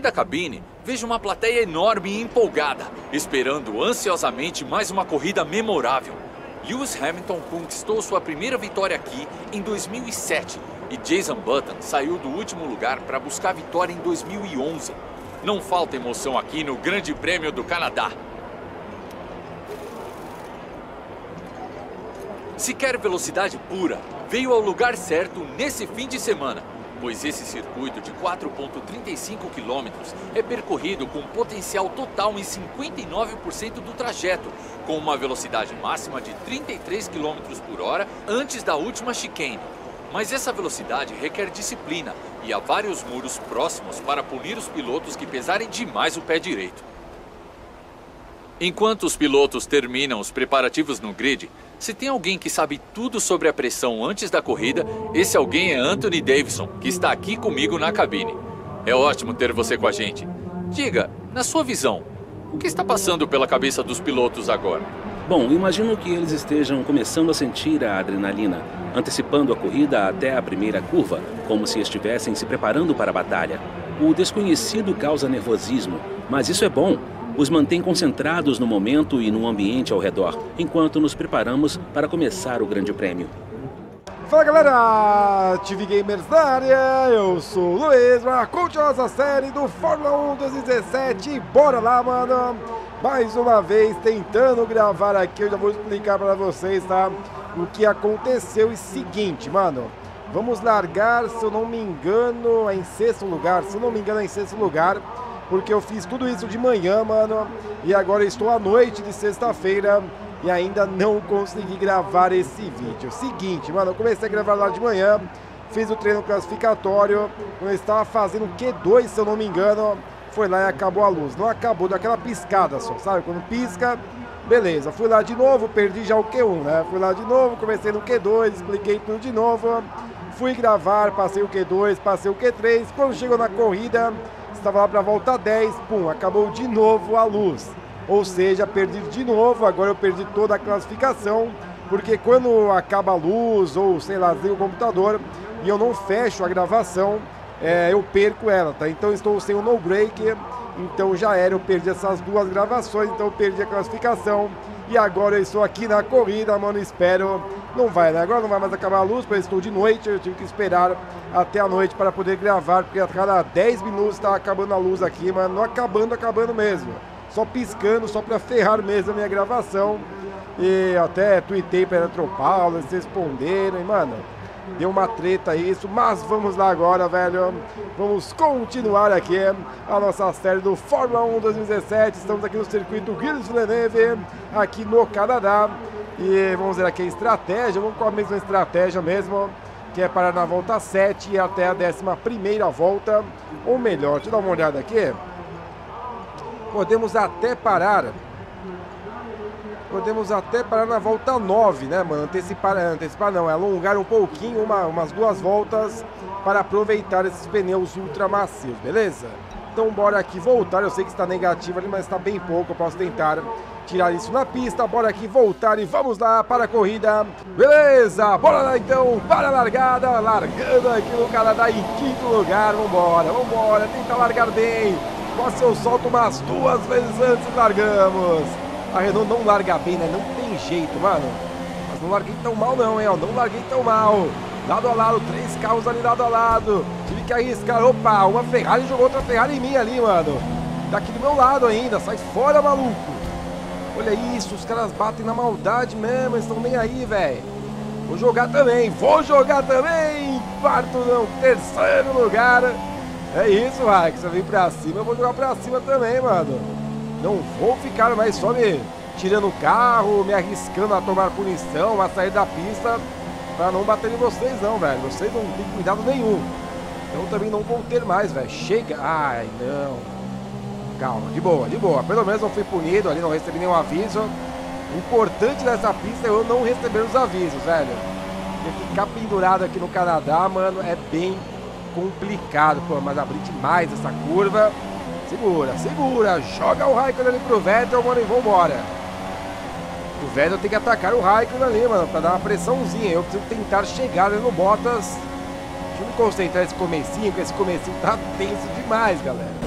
Da cabine, vejo uma plateia enorme e empolgada, esperando ansiosamente mais uma corrida memorável. Lewis Hamilton conquistou sua primeira vitória aqui em 2007 e Jason Button saiu do último lugar para buscar vitória em 2011. Não falta emoção aqui no Grande Prêmio do Canadá. Se quer velocidade pura, veio ao lugar certo nesse fim de semana, pois esse circuito de 4,35 quilômetros é percorrido com potencial total em 59% do trajeto, com uma velocidade máxima de 33 km por hora antes da última chicane. Mas essa velocidade requer disciplina e há vários muros próximos para punir os pilotos que pesarem demais o pé direito. Enquanto os pilotos terminam os preparativos no grid, se tem alguém que sabe tudo sobre a pressão antes da corrida, esse alguém é Anthony Davidson, que está aqui comigo na cabine. É ótimo ter você com a gente. Diga, na sua visão, o que está passando pela cabeça dos pilotos agora? Bom, imagino que eles estejam começando a sentir a adrenalina, antecipando a corrida até a primeira curva, como se estivessem se preparando para a batalha. O desconhecido causa nervosismo, mas isso é bom, os mantém concentrados no momento e no ambiente ao redor, enquanto nos preparamos para começar o Grande Prêmio. Fala galera, TV Gamers da área, eu sou o Luiz, uma continuosa série do Fórmula 1 2017, bora lá mano, mais uma vez tentando gravar aqui, eu já vou explicar para vocês, tá, o que aconteceu e seguinte, mano, vamos largar, se eu não me engano, em sexto lugar, se eu não me engano, em sexto lugar, porque eu fiz tudo isso de manhã, mano, e agora estou à noite de sexta-feira e ainda não consegui gravar esse vídeo. Seguinte, mano, eu comecei a gravar lá de manhã, fiz o treino classificatório, quando eu estava fazendo Q2, se eu não me engano, foi lá e acabou a luz. Não acabou, daquela piscada só, sabe? Quando pisca, beleza. Fui lá de novo, perdi já o Q1, né? Fui lá de novo, comecei no Q2, expliquei tudo de novo. Fui gravar, passei o Q2, passei o Q3. Quando chegou na corrida, estava lá para volta 10, pum, acabou de novo a luz. Ou seja, perdi de novo, agora eu perdi toda a classificação, porque quando acaba a luz ou sei lá, ligo o computador e eu não fecho a gravação, é, eu perco ela, tá? Então estou sem o no break, então já era, eu perdi essas duas gravações, então eu perdi a classificação e agora eu estou aqui na corrida, mano, espero não vai, né? Agora não vai mais acabar a luz, pois estou de noite, eu tive que esperar até a noite para poder gravar, porque a cada 10 minutos está acabando a luz aqui, mas não acabando, acabando mesmo. Só piscando, só para ferrar mesmo a minha gravação. E até tuitei para Eletropaulo, eles responderam, e mano, deu uma treta isso, mas vamos lá agora, velho. Vamos continuar aqui a nossa série do Fórmula 1 2017. Estamos aqui no circuito Gilles Villeneuve, aqui no Canadá. E vamos ver aqui a estratégia, vamos com a mesma estratégia mesmo, que é parar na volta 7 e até a 11 volta. Ou melhor, deixa eu dar uma olhada aqui. Podemos até parar. Podemos até parar na volta 9, né, mano? Antecipar, antecipar não, é alongar um pouquinho, uma, umas duas voltas para aproveitar esses pneus ultra macios, beleza? Então bora aqui voltar, eu sei que está negativo ali, mas está bem pouco, eu posso tentar tirar isso na pista, bora aqui voltar e vamos lá para a corrida. Beleza, bora lá então para a largada, largando aqui no Canadá em quinto lugar, vambora, vambora, tenta largar bem. Quase eu solto umas duas vezes antes largamos. A Renault não larga bem, né? Não tem jeito, mano. Mas não larguei tão mal não, hein? Não larguei tão mal. Lado a lado, três carros ali lado a lado. Tive que arriscar. Opa, uma Ferrari jogou outra Ferrari em mim ali, mano. Daqui do meu lado ainda. Sai fora, maluco. Olha isso, os caras batem na maldade mesmo, eles estão nem aí, velho. Vou jogar também, vou jogar também. Quarto não, terceiro lugar. É isso, Raik, você vem pra cima, eu vou jogar pra cima também, mano. Não vou ficar mais só me tirando o carro, me arriscando a tomar punição, a sair da pista pra não bater em vocês não, velho. Vocês não têm cuidado nenhum. Então também não vou ter mais, velho. Chega. Ai, não. Calma, de boa, de boa. Pelo menos não fui punido ali, não recebi nenhum aviso. O importante dessa pista é eu não receber os avisos, velho. Porque ficar pendurado aqui no Canadá, mano, é bem complicado. Pô, mas abri demais essa curva. Segura, segura. Joga o Raikkonen ali pro Vettel, mano, e vambora. O Vettel tem que atacar o Raikkonen ali, mano, pra dar uma pressãozinha. Eu preciso tentar chegar ali no Bottas. Deixa eu me concentrar nesse comecinho, que esse comecinho tá tenso demais, galera.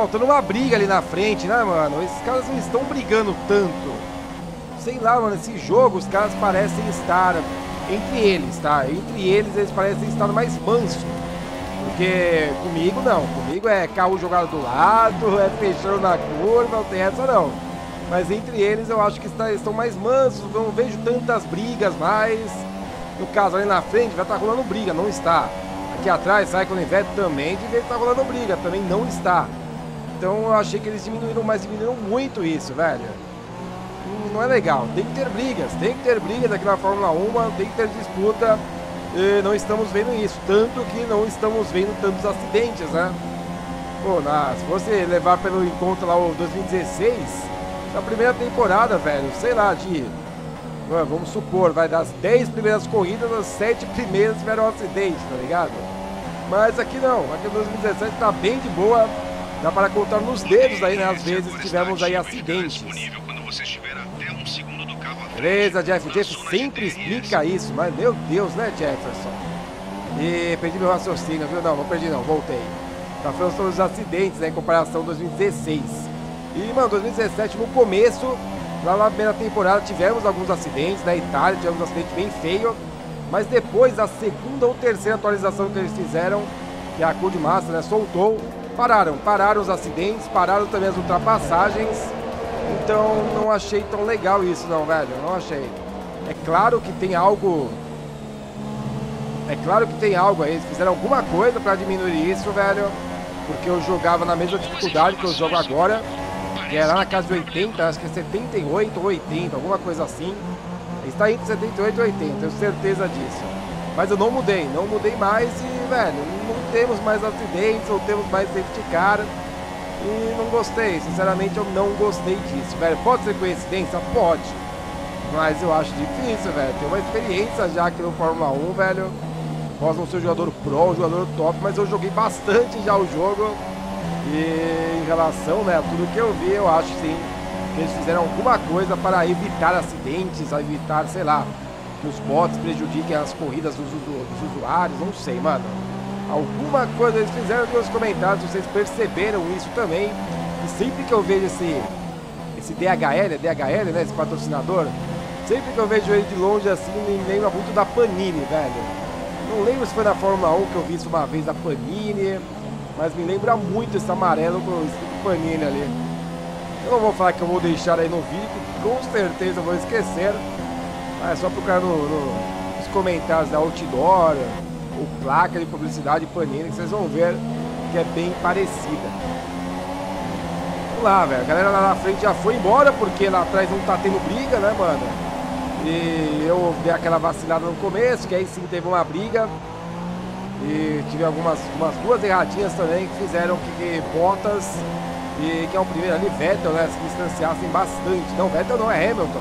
Faltando uma briga ali na frente, né, mano? Esses caras não estão brigando tanto. Sei lá, mano, esse jogo os caras parecem estar entre eles, tá? Entre eles eles parecem estar mais manso. Porque comigo não, comigo é carro jogado do lado, é fechando na curva, não tem essa não. Mas entre eles eu acho que está, estão mais mansos, não vejo tantas brigas mais. No caso ali na frente vai estar tá rolando briga, não está. Aqui atrás, Cyclone Vet também devia estar tá rolando briga, também não está. Então eu achei que eles diminuíram, mas diminuíram muito isso, velho. Não é legal. Tem que ter brigas, tem que ter brigas aqui na Fórmula 1, tem que ter disputa. E não estamos vendo isso. Tanto que não estamos vendo tantos acidentes, né? Pô, na, se você levar pelo encontro lá o 2016, na primeira temporada, velho, sei lá, de. Vamos supor, vai das 10 primeiras corridas, as 7 primeiras tiveram um acidente, tá ligado? Mas aqui não, aqui em 2017 tá bem de boa. Dá para contar nos dedos aí, né? Às vezes tivemos aí acidentes. Beleza, Jeff. Jeff sempre explica isso, mas meu Deus, né, Jefferson? E perdi meu raciocínio, viu? Não, não perdi não, voltei. Tá falando sobre os acidentes, né, em comparação com 2016. E, mano, 2017, no começo, lá na primeira temporada, tivemos alguns acidentes. Na Itália, tivemos um acidente bem feio. Mas depois, a segunda ou terceira atualização que eles fizeram, que a Code Master, né, soltou, pararam. Pararam os acidentes, pararam também as ultrapassagens. Então não achei tão legal isso não, velho. Não achei. É claro que tem algo. É claro que tem algo aí. Eles fizeram alguma coisa para diminuir isso, velho. Porque eu jogava na mesma dificuldade que eu jogo agora. Que é lá na casa de 80, acho que é 78 ou 80, alguma coisa assim. Está entre 78 e 80, tenho certeza disso. Mas eu não mudei, não mudei mais e, velho, não temos mais acidentes, não temos mais safety car. E não gostei, sinceramente eu não gostei disso, velho. Pode ser coincidência? Pode. Mas eu acho difícil, velho. Tem uma experiência já aqui no Fórmula 1, velho. Posso não ser um jogador pro, um jogador top, mas eu joguei bastante já o jogo. E em relação né, a tudo que eu vi, eu acho sim que eles fizeram alguma coisa para evitar acidentes, evitar, sei lá, que os bots prejudiquem as corridas dos, dos usuários, não sei, mano. Alguma coisa eles fizeram nos comentários, vocês perceberam isso também. E sempre que eu vejo esse, esse DHL, DHL, né, esse patrocinador, sempre que eu vejo ele de longe assim, me lembra muito da Panini, velho. Não lembro se foi na Fórmula 1 que eu vi isso uma vez da Panini, mas me lembra muito esse amarelo com o Panini ali. Eu não vou falar que eu vou deixar aí no vídeo, com certeza eu vou esquecer. Mas é só procurar no, no, nos comentários da Outdoor, ou placa de publicidade Panini, que vocês vão ver que é bem parecida. Vamos lá, velho. A galera lá na frente já foi embora, porque lá atrás não tá tendo briga, né, mano? E eu dei aquela vacilada no começo, que aí sim teve uma briga. E tive algumas umas duas erradinhas também que fizeram que, que Bottas e que é o primeiro ali, Vettel, né, se distanciassem bastante. Não, Vettel não é Hamilton.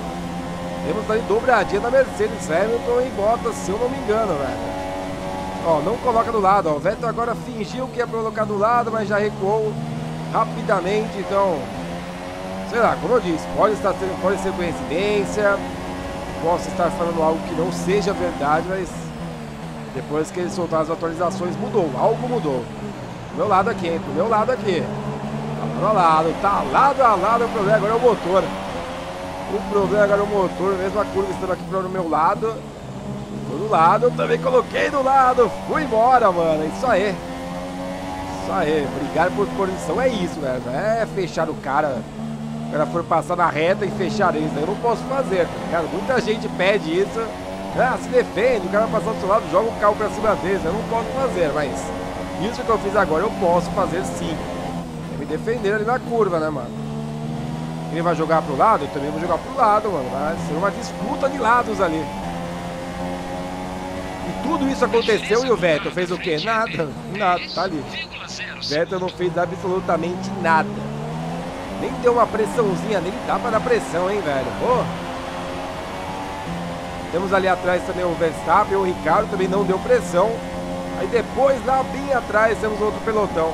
Temos ali dobradinha da Mercedes, Hamilton e Bottas, se eu não me engano, velho. Ó, não coloca do lado, ó. O Vettel agora fingiu que ia colocar do lado, mas já recuou rapidamente, então... Sei lá, como eu disse, pode, estar, pode ser coincidência, posso estar falando algo que não seja verdade, mas depois que ele soltar as atualizações mudou, algo mudou. Do meu lado aqui, hein? Do meu lado aqui. Tá lado lado, tá lado a lado, o problema agora é o motor. O problema agora é o motor, mesmo a curva estando aqui pro meu lado do lado, também coloquei do lado. Fui embora, mano. Isso aí. Isso aí. Brigar por posição é isso, velho. É fechar o cara. O cara for passar na reta e fechar isso. Eu não posso fazer, tá ligado? Muita gente pede isso. Ah, se defende, o cara vai passar do seu lado, joga o carro pra cima deles. Eu não posso fazer, mas isso que eu fiz agora eu posso fazer sim. É me defender ali na curva, né, mano? Ele vai jogar pro lado, eu também vou jogar pro lado, mano. Vai ser uma disputa de lados ali. E tudo isso aconteceu e o Vettel fez o quê? Nada, nada, tá ali. Vettel não fez absolutamente nada. Nem deu uma pressãozinha, nem dá pra dar pressão, hein, velho. Pô. Temos ali atrás também o Verstappen, o Ricardo também não deu pressão. Aí depois, lá bem atrás, temos outro pelotão.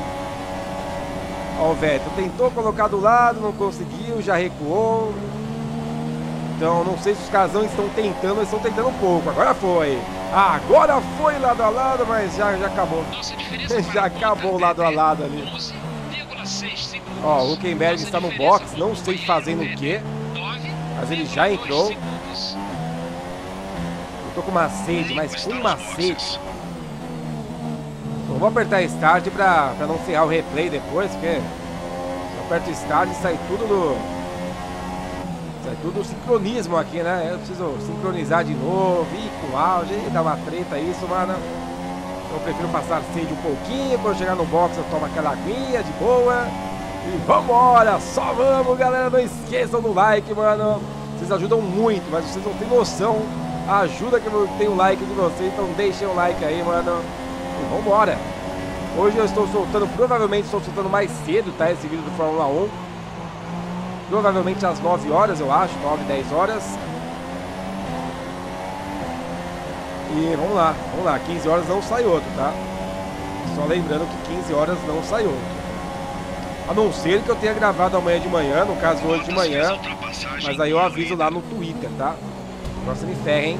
Ó, o Vettel tentou colocar do lado, não conseguiu, já recuou. Então, não sei se os casão estão tentando, eles estão tentando um pouco. Agora foi. Agora foi lado a lado, mas já, já acabou. já acabou lado a lado ali. 12,6 Ó, o Huckenberg está no box, não sei fazendo o que, mas ele já entrou. Eu tô com uma sede, mas com. Eu vou apertar Start pra, pra não ferrar o replay depois, porque se eu aperto Start sai tudo no... Sai tudo sincronismo aqui, né? Eu preciso sincronizar de novo, ir com áudio, e dar uma treta isso, mano. Eu prefiro passar sede um pouquinho, quando chegar no box eu tomo aquela aguinha de boa. E vambora, só vamos, galera. Não esqueçam do like, mano. Vocês ajudam muito, mas vocês não têm noção a ajuda que eu tenho o like de vocês. Então deixem o like aí, mano. E vambora. Hoje eu estou soltando, provavelmente estou soltando mais cedo, tá? Esse vídeo do Fórmula 1. Provavelmente às 9 horas, eu acho, 9, 10 horas. E vamos lá, vamos lá, 15 horas não sai outro, tá? Só lembrando que 15 horas não sai outro. A não ser que eu tenha gravado amanhã de manhã, no caso hoje de manhã. Mas aí eu aviso lá no Twitter, tá? Agora você me ferra, hein?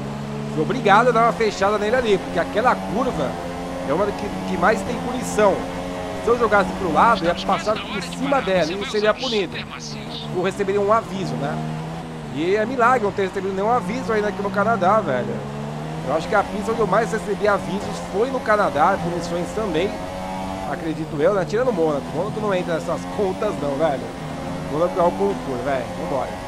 Fui obrigado a dar uma fechada nele ali, porque aquela curva é uma que, que mais tem punição. Se eu jogasse pro lado, ia passar por cima dela e seria punido. Eu receberia um aviso, né? E é milagre não ter recebido nenhum aviso ainda aqui no Canadá, velho. Eu acho que a pista onde eu mais recebi avisos foi no Canadá, punições também acredito eu, né? Tirando o Mônaco. O Mônaco não entra nessas contas não, velho. O Mônaco é o concurso, velho. Vambora.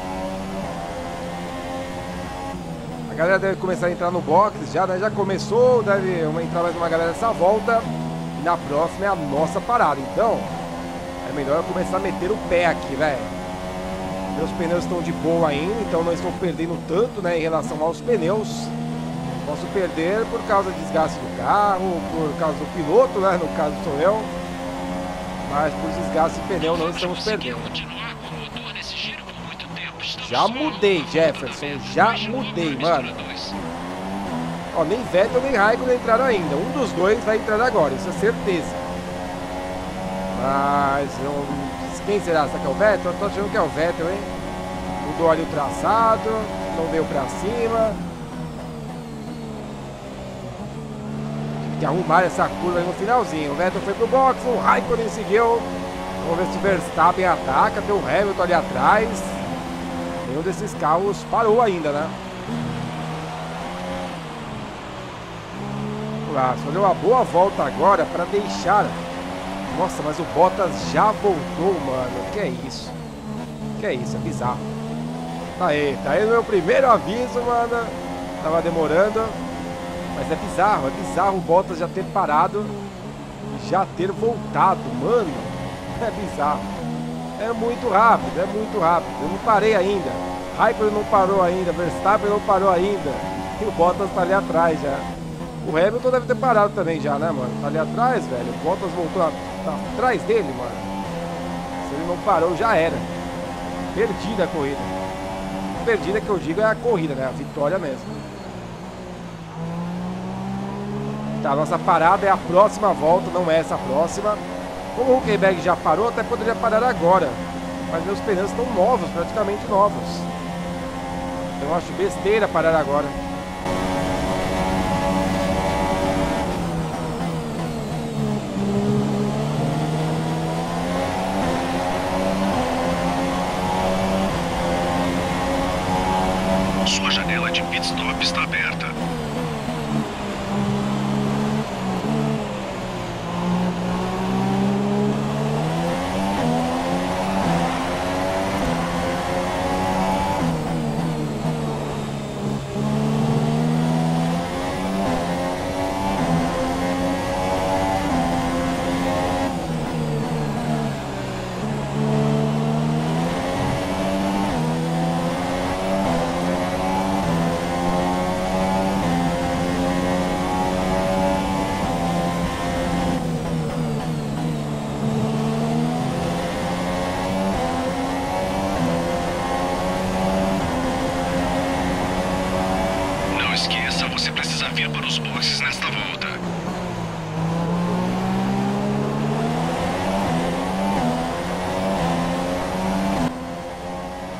Galera deve começar a entrar no box já, né? Já começou, deve entrar mais uma galera nessa volta. E na próxima é a nossa parada. Então, é melhor eu começar a meter o pé aqui, velho. Meus pneus estão de boa ainda, então não estou perdendo tanto, né, em relação aos pneus. Posso perder por causa do desgaste do carro, por causa do piloto, né? No caso sou eu. Mas por desgaste de pneu não estamos perdendo. Já mudei, Jefferson. Já mudei, mano. Ó, nem Vettel nem Raikkonen entraram ainda. Um dos dois vai entrar agora, isso é certeza. Mas eu... quem será? Será que é o Vettel? Eu tô achando que é o Vettel, hein? Mudou ali o traçado, não veio pra cima. que arrumar essa curva no finalzinho. O Vettel foi pro box, o Raikkonen seguiu. Vamos ver se o Verstappen ataca, tem o Hamilton ali atrás. Nenhum desses carros parou ainda, né? Vamos lá, fazer uma boa volta agora para deixar... Nossa, mas o Bottas já voltou, mano. Que é isso? Que é isso, é bizarro. Tá aí, tá aí no meu primeiro aviso, mano. Tava demorando. Mas é bizarro, é bizarro o Bottas já ter parado já ter voltado, mano. É bizarro. É muito rápido, é muito rápido. Eu não parei ainda. Raikkonen não parou ainda, Verstappen não parou ainda. E o Bottas tá ali atrás já. O Hamilton deve ter parado também já, né, mano? Tá ali atrás, velho. O Bottas voltou tá atrás dele, mano. Se ele não parou, já era. Perdida a corrida. Perdida que eu digo é a corrida, né? A vitória mesmo. Tá, nossa parada é a próxima volta, não é essa próxima. Como o Huckenberg já parou, até poderia parar agora. Mas meus pneus estão novos, praticamente novos. Eu acho besteira parar agora. Sua janela de pit stop está aberta.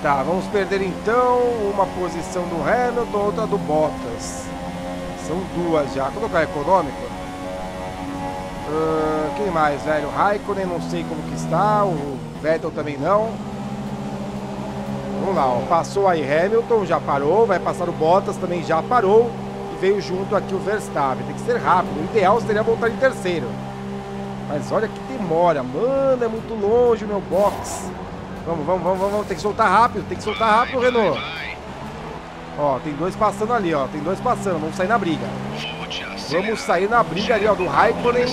Tá, vamos perder então uma posição do Hamilton, outra do Bottas. São duas já. Colocar econômico. Uh, quem mais, velho? Raikkonen, não sei como que está. O Vettel também não. Vamos lá, ó. Passou aí Hamilton, já parou. Vai passar o Bottas, também já parou. E veio junto aqui o Verstappen. Tem que ser rápido. O ideal seria voltar em terceiro. Mas olha que demora. Mano, é muito longe o meu box. Vamos, vamos, vamos, vamos. Tem que soltar rápido. Tem que soltar rápido, Renault. Ó, tem dois passando ali, ó. Tem dois passando. Vamos sair na briga. Vamos sair na briga ali, ó. Do Raikkonen.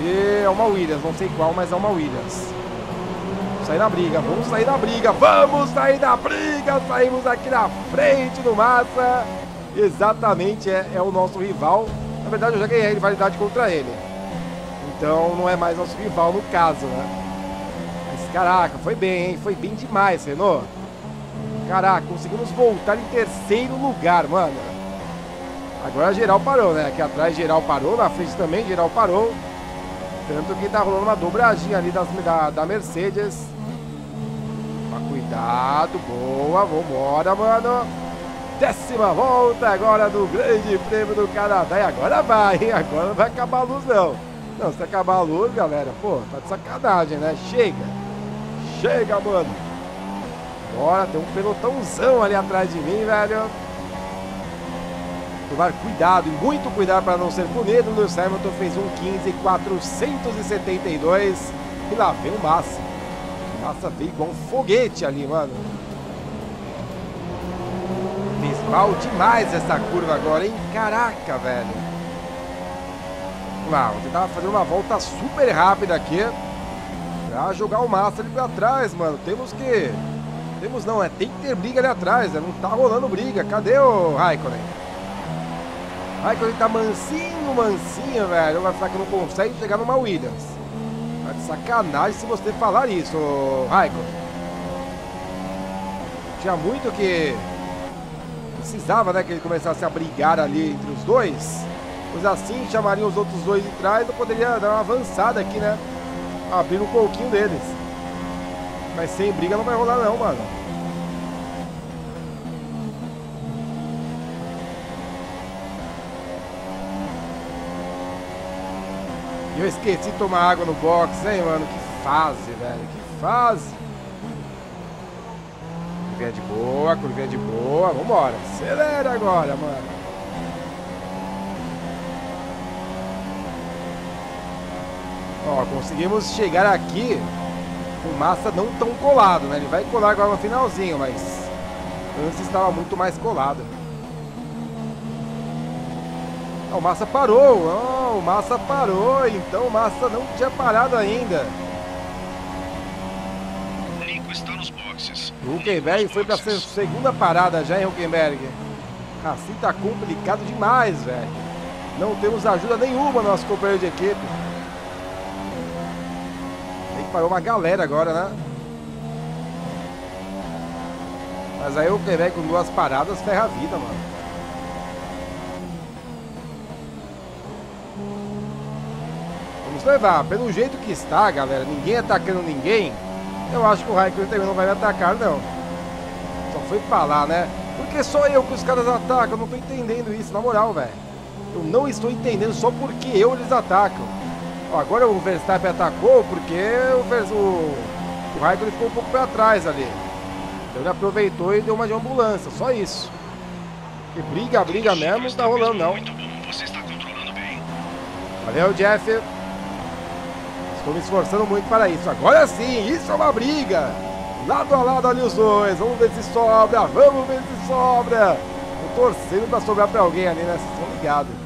E é uma Williams. Não sei qual, mas é uma Williams. Vamos sair na briga. Vamos sair na briga. Vamos sair na briga. Saímos aqui na frente do Massa. Exatamente, é, é o nosso rival. Na verdade, eu já ganhei rivalidade contra ele. Então não é mais nosso rival no caso, né? Caraca, foi bem, hein? Foi bem demais, Renault. Caraca, conseguimos voltar em terceiro lugar, mano. Agora geral parou, né? Aqui atrás geral parou, na frente também geral parou. Tanto que tá rolando uma dobradinha ali das, da, da Mercedes. Mas cuidado, boa, vambora, mano. Décima volta agora do Grande Prêmio do Canadá. E agora vai, hein? Agora não vai acabar a luz, não. Não, se acabar a luz, galera, pô, tá de sacanagem, né? Chega. Chega, mano. Bora, tem um pelotãozão ali atrás de mim, velho. Tomar cuidado e muito cuidado para não ser punido. O Lewis Hamilton fez um 15,472. E lá vem o Massa. O Massa veio igual um foguete ali, mano. Fez mal demais essa curva agora, hein? Caraca, velho. Vou tentar fazer uma volta super rápida aqui. Pra jogar o Massa ali pra trás, mano. Temos que... Temos não, é tem que ter briga ali atrás, né? Não tá rolando briga. Cadê o Raikkonen? Raikkonen tá mansinho, mansinho, velho. Vai falar que não consegue chegar numa Williams. Tá de sacanagem se você falar isso, Raikkonen. Tinha muito que... Precisava, né, que ele começasse a brigar ali entre os dois. Pois assim chamariam os outros dois de trás, eu poderia dar uma avançada aqui, né? Abrir um pouquinho deles. Mas sem briga não vai rolar não, mano. E eu esqueci de tomar água no box, hein, mano? Que fase, velho. Que fase. Curvinha de boa, curvinha de boa. Vambora. Acelera agora, mano. Ó, conseguimos chegar aqui com massa não tão colado, né? Ele vai colar agora no finalzinho, mas antes estava muito mais colado. Ah, o Massa parou, oh, o Massa parou, então o Massa não tinha parado ainda. Nico está nos boxes. O Huckenberg foi para a segunda parada já, hein, Huckenberg? Assim tá complicado demais, velho. Não temos ajuda nenhuma no nosso companheiro de equipe parou uma galera agora, né? Mas aí o Quebec com duas paradas ferra a vida, mano. Vamos levar. Pelo jeito que está, galera, ninguém atacando ninguém, eu acho que o Raikkonen também não vai me atacar, não. Só foi falar, né? Porque só eu que os caras atacam, eu não tô entendendo isso, na moral, velho. Eu não estou entendendo só porque eu eles atacam. Agora o Verstappen atacou porque o, Vers... o... o Raikkonen ficou um pouco para trás ali. Então ele aproveitou e deu uma de ambulância, só isso. E briga, briga mesmo, não tá rolando não. Valeu, Jeff. Estou me esforçando muito para isso. Agora sim, isso é uma briga. Lado a lado ali os dois. Vamos ver se sobra, vamos ver se sobra. Tô torcendo para sobrar para alguém ali, né? Vocês estão ligados.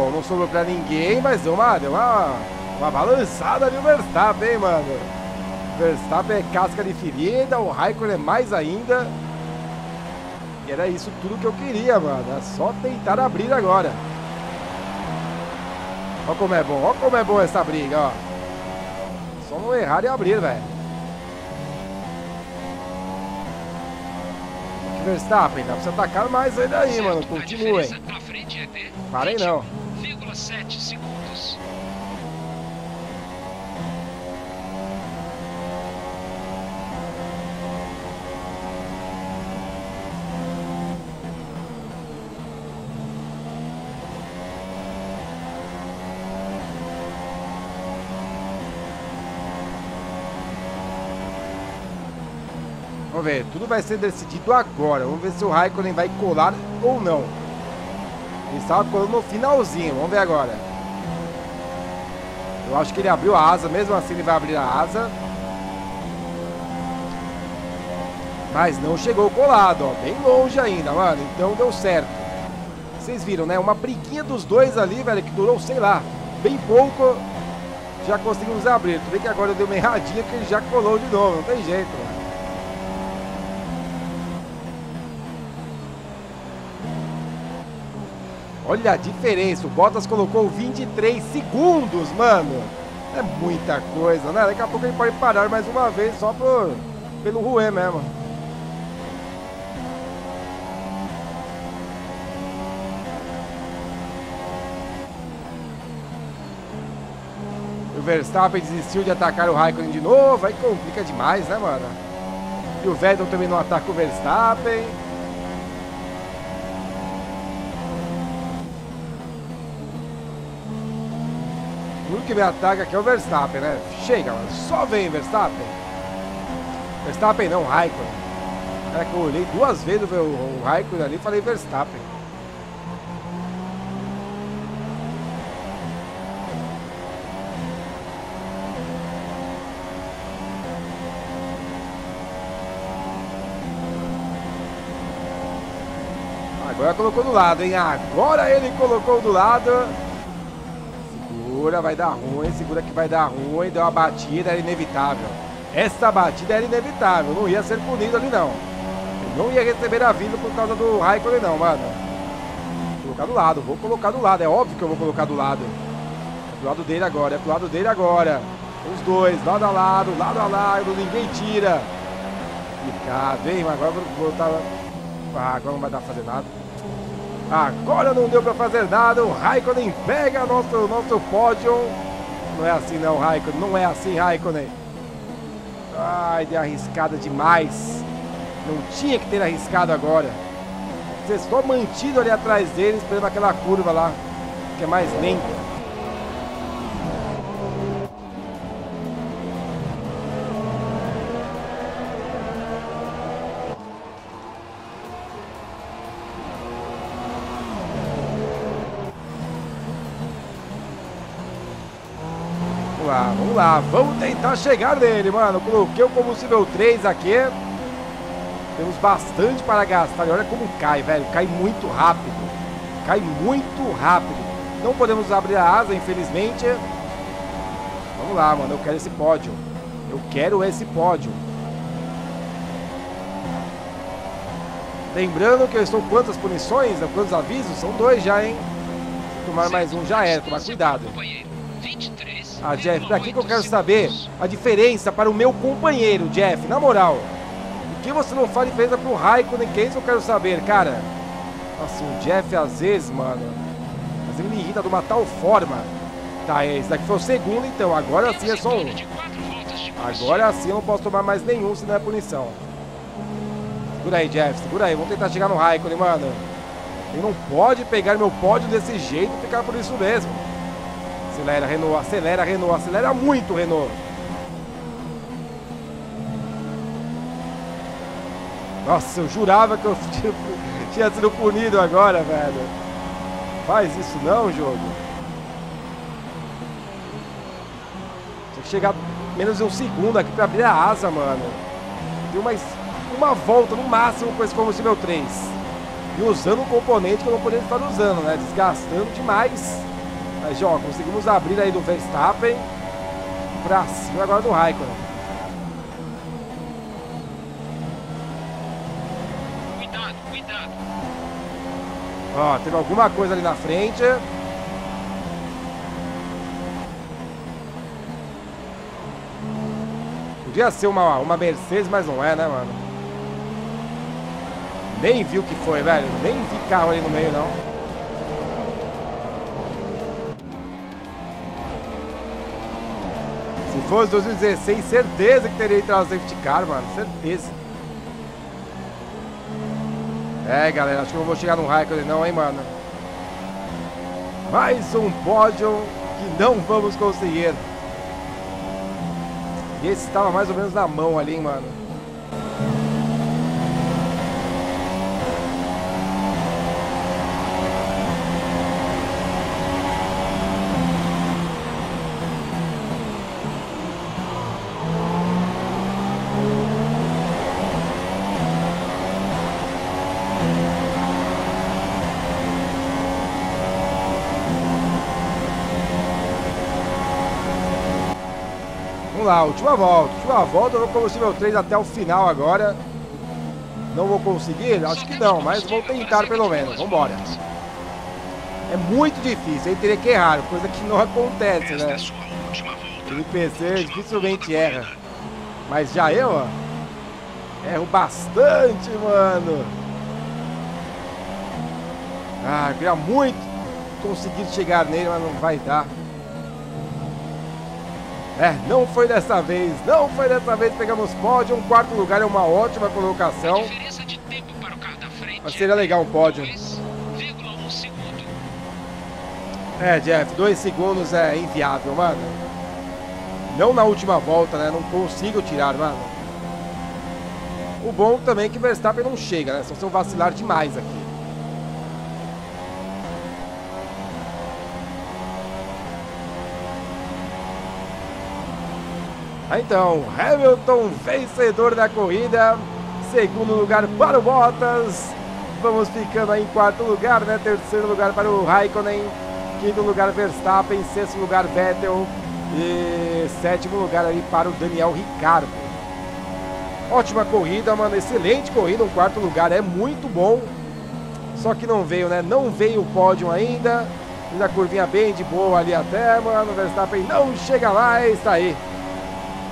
Bom, não sobrou pra ninguém, mas deu uma, deu uma, uma balançada ali o Verstappen, hein, mano. Verstappen é casca de ferida, o Raikkonen é mais ainda. E era isso tudo que eu queria, mano. É só tentar abrir agora. Olha como é bom, olha como é bom essa briga, ó. Só não errar e abrir, velho. Verstappen, dá pra você atacar mais ainda aí, mano. Continuem. Parem não. 1,7 segundos. Vamos ver, tudo vai ser decidido agora. Vamos ver se o Raikkonen vai colar ou não. Ele estava colando no finalzinho, vamos ver agora. Eu acho que ele abriu a asa, mesmo assim ele vai abrir a asa. Mas não chegou colado, ó. Bem longe ainda, mano. Então deu certo. Vocês viram, né? Uma briguinha dos dois ali, velho, que durou, sei lá, bem pouco. Já conseguimos abrir. Tu vê que agora deu uma erradinha que ele já colou de novo. Não tem jeito, mano. Olha a diferença. O Bottas colocou 23 segundos, mano. É muita coisa, né? Daqui a pouco ele pode parar mais uma vez só por, pelo Rue mesmo. O Verstappen desistiu de atacar o Raikkonen de novo, aí complica demais, né, mano? E o Vettel também não ataca o Verstappen. Que me ataca aqui é o Verstappen, né? Chega, mano. Só vem, Verstappen. Verstappen não, Raikkonen. É que eu olhei duas vezes o, o Raikkonen ali e falei Verstappen. Agora colocou do lado, hein? Agora ele colocou do lado. Segura, vai dar ruim. Segura que vai dar ruim. Deu uma batida, era inevitável. Essa batida era inevitável. Não ia ser punido ali, não. Não ia receber a vida por causa do Raikkonen, não, mano. Vou colocar do lado, vou colocar do lado. É óbvio que eu vou colocar do lado. É do lado dele agora, é do lado dele agora. Os dois, lado a lado, lado a lado, ninguém tira. Complicado, hein? Mas agora eu vou botar. Ah, agora não vai dar pra fazer nada. Agora não deu pra fazer nada. O Raikkonen pega nosso, nosso pódio. Não é assim não, Raikkonen. Não é assim, Raikkonen. Ai, deu arriscada demais. Não tinha que ter arriscado agora. Você só mantido ali atrás dele, esperando aquela curva lá, que é mais lenta. Lá, vamos lá. Vamos tentar chegar nele, mano. Coloquei o combustível 3 aqui. Temos bastante para gastar. Olha como cai, velho. Cai muito rápido. Cai muito rápido. Não podemos abrir a asa, infelizmente. Vamos lá, mano. Eu quero esse pódio. Eu quero esse pódio. Lembrando que eu estou com quantas punições, quantos avisos? São dois já, hein? Tomar mais um já era, tomar cuidado. Ah, Jeff, daqui que eu quero saber a diferença para o meu companheiro, Jeff, na moral. Por que você não faz diferença pro Raikkonen? Que é que eu quero saber, cara. Nossa, o Jeff às vezes, mano, às vezes me irrita de uma tal forma. Tá, esse daqui foi o segundo, então. Agora sim é só um. Agora sim eu não posso tomar mais nenhum, se não é punição. Segura aí, Jeff, segura aí. Vamos tentar chegar no Raikkonen, mano. Ele não pode pegar meu pódio desse jeito e ficar por isso mesmo. Acelera, Renault, acelera, Renault, acelera muito, Renault. Nossa, eu jurava que eu tinha, sido punido agora, velho. Faz isso não, jogo. Tinha que chegar menos de um segundo aqui pra abrir a asa, mano. Deu mais uma volta no máximo com esse combustível 3. E usando um componente que eu não poderia estar usando, né? Desgastando demais. Mas, ó, conseguimos abrir aí do Verstappen pra cima agora do Raikkonen. Cuidado, cuidado. Ó, teve alguma coisa ali na frente. Podia ser uma, uma Mercedes, mas não é, né, mano? Nem vi o que foi, velho. Nem vi carro ali no meio, não. Se fosse 2016, certeza que teria entrado safety car, mano. Certeza. É, galera, acho que eu vou chegar no Raikkonen não, hein, mano. Mais um pódio que não vamos conseguir. E esse estava mais ou menos na mão ali, hein, mano. lá, última volta. Última volta, eu vou combustível 3 até o final agora. Não vou conseguir? Acho que não, mas vou tentar pelo menos. Vambora. É muito difícil, aí teria que errar, coisa que não acontece, né? O NPC dificilmente erra. Mas já eu, ó, erro bastante, mano. Ah, eu queria muito conseguir chegar nele, mas não vai dar. É, não foi dessa vez, não foi dessa vez. Pegamos pódio, um quarto lugar é uma ótima colocação. Mas seria legal um pódio. É, Jeff, dois segundos é inviável, mano. Não na última volta, né? Não consigo tirar, mano. O bom também é que Verstappen não chega, né? Só se eu vacilar demais aqui. Então, Hamilton vencedor da corrida, segundo lugar para o Bottas, vamos ficando aí em quarto lugar, né? Terceiro lugar para o Raikkonen, quinto lugar Verstappen, sexto lugar Vettel e sétimo lugar aí para o Daniel Ricardo. Ótima corrida, mano, excelente corrida, um quarto lugar é muito bom. Só que não veio, né? Não veio o pódio ainda. Na curvinha bem de boa ali até, mano. Verstappen não chega lá e está aí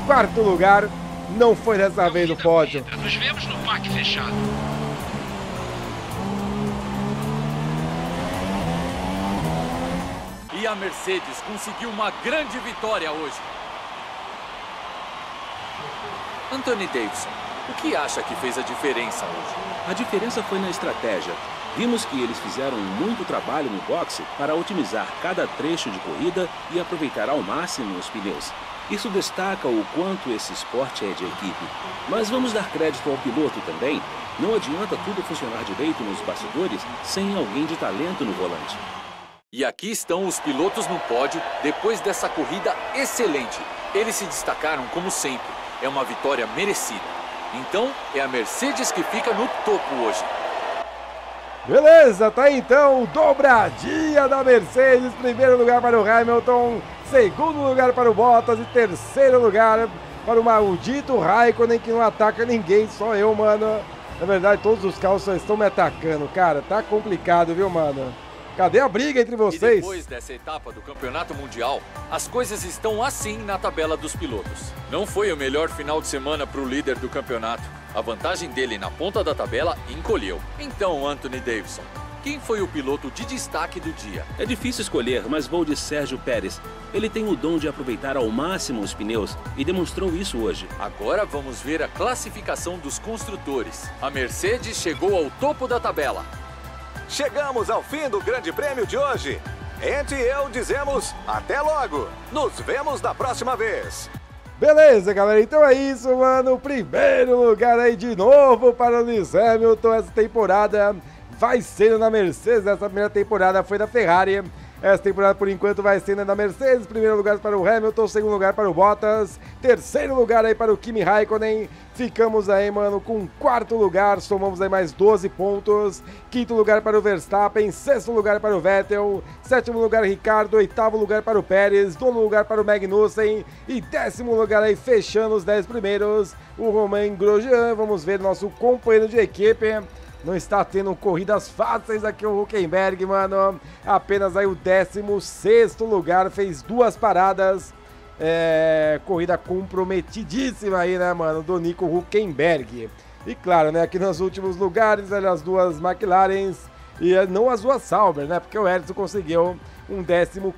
quarto lugar. Não foi dessa vez o pódio. Nos vemos no parque fechado. E a Mercedes conseguiu uma grande vitória hoje. Anthony Davidson, o que acha que fez a diferença hoje? A diferença foi na estratégia. Vimos que eles fizeram muito trabalho no boxe para otimizar cada trecho de corrida e aproveitar ao máximo os pneus. Isso destaca o quanto esse esporte é de equipe. Mas vamos dar crédito ao piloto também. Não adianta tudo funcionar direito nos bastidores sem alguém de talento no volante. E aqui estão os pilotos no pódio depois dessa corrida excelente. Eles se destacaram como sempre. É uma vitória merecida. Então, é a Mercedes que fica no topo hoje. Beleza, tá aí então dobradinha da Mercedes. Primeiro lugar para o Hamilton, segundo lugar para o Bottas e terceiro lugar para o maldito Raikkonen que não ataca ninguém, só eu, mano. Na verdade, todos os carros só estão me atacando, cara. Tá complicado, viu, mano? Cadê a briga entre vocês? E depois dessa etapa do Campeonato Mundial, as coisas estão assim na tabela dos pilotos. Não foi o melhor final de semana para o líder do campeonato. A vantagem dele na ponta da tabela encolheu. Então, Anthony Davidson, quem foi o piloto de destaque do dia? É difícil escolher, mas vou de Sérgio Pérez. Ele tem o dom de aproveitar ao máximo os pneus e demonstrou isso hoje. Agora vamos ver a classificação dos construtores. A Mercedes chegou ao topo da tabela. Chegamos ao fim do Grande Prêmio de hoje. Ente e eu dizemos até logo. Nos vemos na próxima vez. Beleza, galera. Então é isso, mano. Primeiro lugar aí de novo para o Lewis Hamilton essa temporada. Vai sendo na Mercedes. Essa primeira temporada foi da Ferrari. Essa temporada, por enquanto, vai sendo na Mercedes. Primeiro lugar para o Hamilton, segundo lugar para o Bottas, terceiro lugar aí para o Kimi Raikkonen. Ficamos aí, mano, com quarto lugar, somamos aí mais 12 pontos. Quinto lugar para o Verstappen, sexto lugar para o Vettel, sétimo lugar Ricardo, oitavo lugar para o Pérez, nono lugar para o Magnussen e décimo lugar aí fechando os dez primeiros, o Romain Grosjean. Vamos ver nosso companheiro de equipe. Não está tendo corridas fáceis aqui o Huckenberg, mano. Apenas aí o 16 lugar, fez duas paradas. É, corrida comprometidíssima aí, né, mano, do Nico Huckenberg. E claro, né, aqui nos últimos lugares, as duas McLarens e não as duas Sauber, né, porque o Edson conseguiu um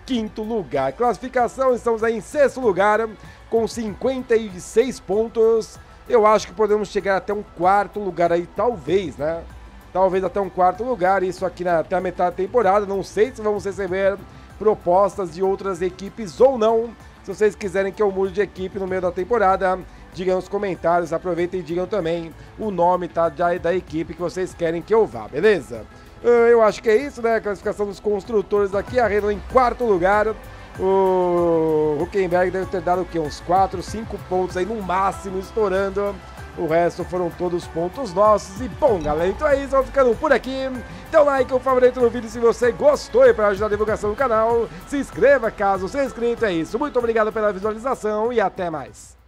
15 lugar. Classificação, estamos aí em sexto lugar, com 56 pontos. Eu acho que podemos chegar até um quarto lugar aí, talvez, né? Talvez até um quarto lugar, isso aqui na, até a metade da temporada. Não sei se vamos receber propostas de outras equipes ou não. Se vocês quiserem que eu mude de equipe no meio da temporada, digam nos comentários, aproveitem e digam também o nome tá, da, da equipe que vocês querem que eu vá, beleza? Ah, eu acho que é isso, né? A classificação dos construtores aqui, a Renault em quarto lugar. O Huckenberg deve ter dado o quê? Uns 4, 5 pontos aí no máximo, estourando O resto foram todos pontos nossos. E bom, galera, então é isso. Vamos ficando por aqui. Dê um like, um favorito no vídeo se você gostou e para ajudar a divulgação do canal. Se inscreva caso seja inscrito. É isso. Muito obrigado pela visualização e até mais.